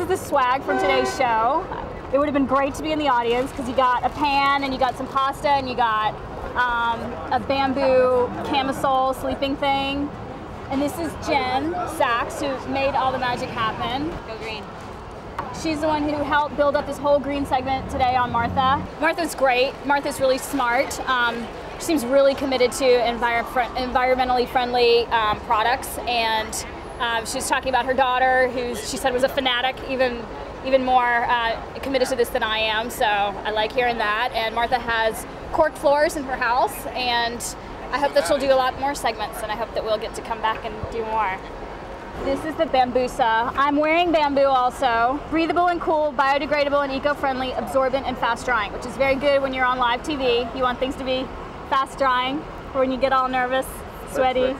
this is the swag from today's show. It would have been great to be in the audience because you got a pan and you got some pasta and you got um, a bamboo camisole sleeping thing. And this is Jen Sachs, who made all the magic happen. Go green. She's the one who helped build up this whole green segment today on Martha. Martha's great. Martha's really smart. Um, she seems really committed to envir environmentally friendly um, products, and um, she was talking about her daughter, who she said was a fanatic, even even more uh, committed to this than I am. So I like hearing that. And Martha has cork floors in her house, and I hope that she'll do a lot more segments, and I hope that we'll get to come back and do more. This is the Bamboosa. I'm wearing bamboo also. Breathable and cool, biodegradable and eco-friendly, absorbent and fast drying, which is very good when you're on live TV. You want things to be fast drying, or when you get all nervous, sweaty.